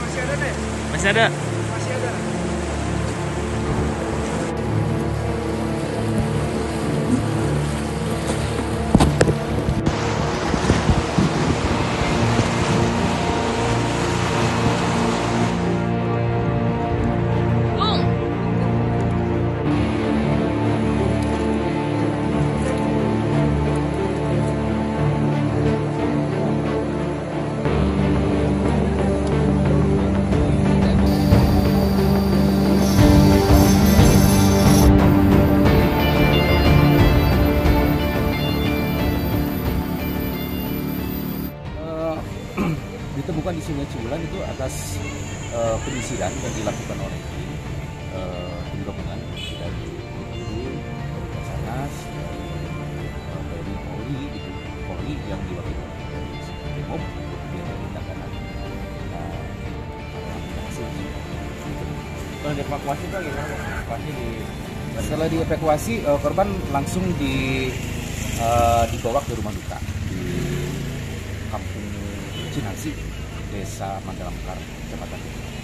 Masih ada. Masih ada. ditemukan di Sungai Cibulan itu atas eh, penyisiran yang dilakukan oleh tim tim gabungan dari TNI, dari Basarnas, dari eh, Polri, gitu, Polri yang diwakili oleh Brimob yang uh, hasil Kalau dievakuasi tuh gimana? Evakuasi di Setelah dievakuasi, korban langsung di eh, dibawa ke rumah duka di kampung Cinangsi, desa Mandala Mekar, kecamatan